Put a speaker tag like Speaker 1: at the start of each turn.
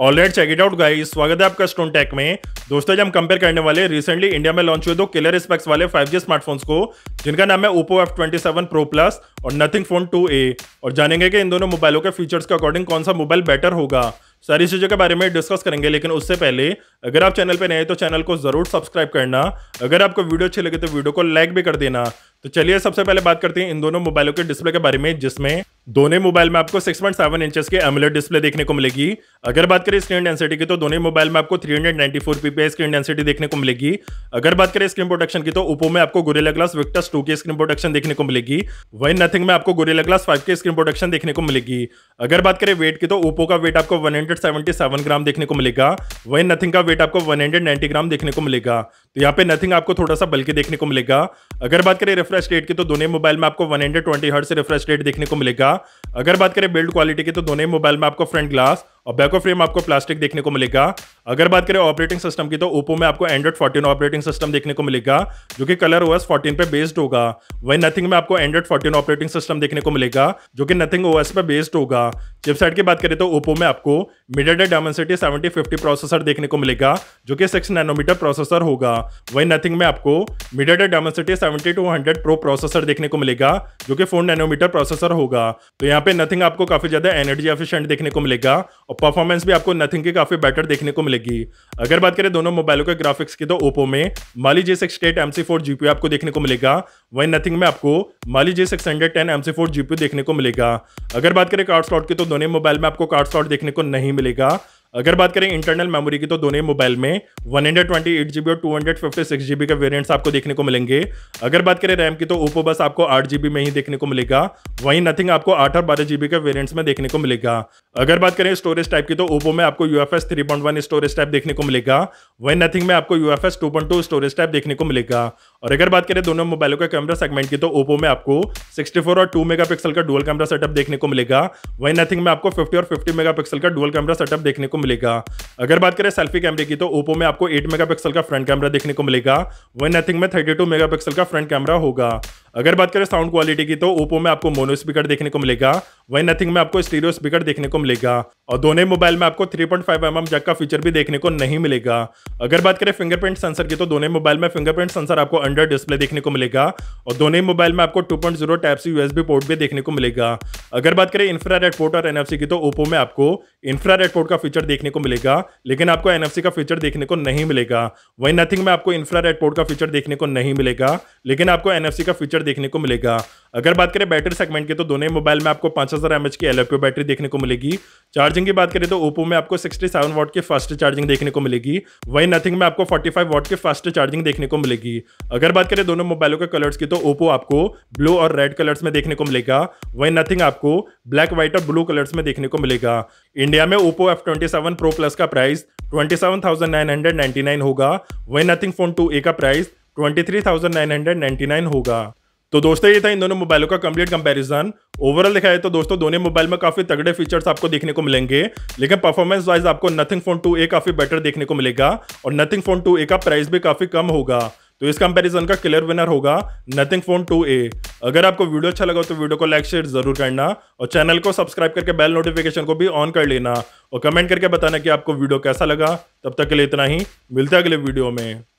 Speaker 1: Alright check it out guys स्वागत है आपका स्टोन टेक में। दोस्तों जब हम कंपेयर करने वाले रिसेंटली इंडिया में लॉन्च हुए दो किलर स्पेक्स वाले 5G स्मार्टफोन्स को, जिनका नाम है Oppo F27 Pro Plus और नथिंग फ़ोन 2A और जानेंगे कि इन दोनों मोबाइलों के फीचर्स के अकॉर्डिंग कौन सा मोबाइल बेटर होगा। सारी चीज़ों के बारे में डिस्कस करेंगे, लेकिन उससे पहले, अगर आप चैनल पर नए तो चैनल को ज़रूर सब्सक्राइब करना। अगर आपको वीडियो अच्छी लगे तो वीडियो को लाइक भी कर देना। तो चलिए सबसे पहले बात करते हैं इन दोनों मोबाइलों के डिस्प्ले के बारे में, जिसमें दोनों मोबाइल में आपको 6.7 इंचेस के एमुलेट डिस्प्ले देखने को मिलेगी। अगर बात करें स्क्रीन डेंसिटी की तो दोनों मोबाइल में आपको 394 पीपीआई स्क्रीन डेंसिटी देखने को मिलेगी। अगर बात करें स्क्रीन प्रोटेक्शन की तो ओपो में आपको गोरेला ग्लास विक्टस 2 की स्क्रीन प्रोटेक्शन देखने को मिलेगी। वही नथिंग में आपको गोरेला ग्लास फाइव की स्क्रीन प्रोटेक्शन देखने को मिलेगी। अगर बात करें वेट की तो ओप्पो का वेट आपको वन ग्राम देखने को मिलेगा। वही नथिंग का वेट आपको वन ग्राम देखने को मिलेगा। तो यहाँ पे नथिंग आपको थोड़ा सा बल्कि देखने को मिलेगा। अगर बात करें रिफ्रेश रेट की तो दोनों मोबाइल में आपको 120 हर्ट्ज रिफ्रेश रेट देखने को मिलेगा। अगर बात करें बिल्ड क्वालिटी की तो दोनों मोबाइल में आपको फ्रंट ग्लास और बैक ऑफ़ फ्रेम आपको प्लास्टिक देखने को मिलेगा। अगर बात करें ऑपरेटिंग सिस्टम की तो ओप्पो में आपको एंड्रॉइड 14 ऑपरेटिंग सिस्टम देखने को मिलेगा, जो कि कलर ओएस 14 पे बेस्ड होगा। वही नथिंग में आपको एंड्रॉइड 14 ऑपरेटिंग सिस्टम देखने को मिलेगा, जो कि नथिंग ओएस पे बेस्ड होगा। चिपसेट की बात करें तो ओप्पो में आपको media Dimensity seventy fifty processor देखने को मिलेगा, जो कि सिक्स नैनोमीटर प्रोसेसर होगा। वही नथिंग में आपको media Dimensity seventy two hundred pro processor देखने को मिलेगा, जो कि फोर नैनोमीटर प्रोसेसर होगा। तो यहाँ पे नथिंग आपको काफ़ी ज़्यादा एनर्जी एफिशिएंट देखने को मिलेगा, और परफॉर्मेंस भी आपको नथिंग की काफ़ी बेटर देखने को मिलेगी। अगर बात करें दोनों मोबाइलों के ग्राफिक्स की तो ओपो में Mali G six eight M C four आपको देखने को मिलेगा। वही नथिंग में आपको Mali G six hundred ten M C four GP देखने को मिलेगा। अगर बात करें कार्ड स्लॉट की तो दोनों मोबाइल में आपको कार्ड स्लॉट देखने को नहीं मिलेगा। अगर बात करें इंटरनल मेमोरी की तो दोनों मोबाइल में वन हंड्रेड और टू हंड्रेड के वेरियंट्स आपको देखने को मिलेंगे। अगर बात करें रैम की तो ओप्पो बस आपको आठ में ही देखने को मिलेगा। वहीं नथिंग आपको आठ और बारह जीबी के वेरियंट्स में देखने को मिलेगा। अगर बात करें स्टोरेज टाइप की तो ओप्पो में आपको U F S three point one storage type देखने को मिलेगा। वहीं नथिंग में आपको U F S two point two storage type देखने को मिलेगा। और अगर बात करें दोनों मोबाइलों के कैमरा सेगमेंट की तो ओप्पो में आपको 64 और 2 मेगापिक्सल का डुअल कैमरा सेटअप देखने को मिलेगा। वहीं नथिंग में आपको 50 और 50 मेगापिक्सल का डुअल कैमरा सेटअप देखने को मिलेगा। अगर बात करें सेल्फी कैमरे की तो ओप्पो में आपको 8 मेगापिक्सल का फ्रंट कैमरा देखने को मिलेगा। वहीं नथिंग में 32 मेगापिक्सल का फ्रंट कैमरा होगा। अगर बात करें साउंड क्वालिटी की तो ओप्पो में आपको मोनो स्पीकर देखने को मिलेगा। वहीं नथिंग में आपको स्टीरियो स्पीकर देखने को मिलेगा और दोनों मोबाइल में आपको 3.5 पॉइंट mm जैक का फीचर भी देखने को नहीं मिलेगा। अगर बात करें फिंगरप्रिंट सेंसर की तो दोनों मोबाइल में फिंगरप्रिंट सेंसर आपको अंडर डिस्प्ले देखने को मिलेगा और दोनों मोबाइल में आपको 2.0 टैप सी यूएसबी पोर्ट भी देखने को मिलेगा। अगर बात करें इंफ्रारेड पोर्ट और एनएफसी की तो ओप्पो में आपको इंफ्रारेड पोर्ट का फीचर देखने को मिलेगा, लेकिन आपको एनएफसी का फीचर देखने को नहीं मिलेगा। वहीं नथिंग में आपको इंफ्रारेड पोर्ट का फीचर देखने को नहीं मिलेगा, लेकिन आपको एनएफसी का फीचर देखने को मिलेगा। अगर बात करें बैटरी सेगमेंट की तो दोनों ही मोबाइल में आपको पाँच हज़ार की एलएपीओ बैटरी देखने को मिलेगी। चार्जिंग की बात करें तो ओप्पो में आपको 67 वॉट की फास्ट चार्जिंग देखने को मिलेगी। वहीं नथिंग में आपको 45 वॉट की फास्ट चार्जिंग देखने को मिलेगी। अगर बात करें दोनों मोबाइलों के कलर्स की तो ओप्पो आपको ब्लू और रेड कलर्स में देखने को मिलेगा। वहीं नथिंग आपको ब्लैक व्हाइट और ब्लू कलर्स में देखने को मिलेगा। इंडिया में Oppo F twenty seven pro plus का price twenty seven thousand nine hundred ninety nine होगा। वहीं नथिंग फ़ोन टू ए का प्राइस 23,999 होगा। तो दोस्तों, ये था इन दोनों मोबाइलों का कंप्लीट कंपैरिजन ओवरऑल देखा है तो दोस्तों, दोनों मोबाइल में काफ़ी तगड़े फीचर्स आपको देखने को मिलेंगे, लेकिन परफॉर्मेंस वाइज आपको नथिंग फ़ोन टू ए काफ़ी बेटर देखने को मिलेगा और नथिंग फ़ोन टू ए का प्राइस भी काफ़ी कम होगा। तो इस कंपैरिजन का क्लियर विनर होगा नथिंग फ़ोन टू ए अगर आपको वीडियो अच्छा लगा तो वीडियो को लाइक शेयर ज़रूर करना और चैनल को सब्सक्राइब करके बेल नोटिफिकेशन को भी ऑन कर लेना और कमेंट करके बताना कि आपको वीडियो कैसा लगा। तब तक के लिए इतना ही। मिलते हैं अगले वीडियो में।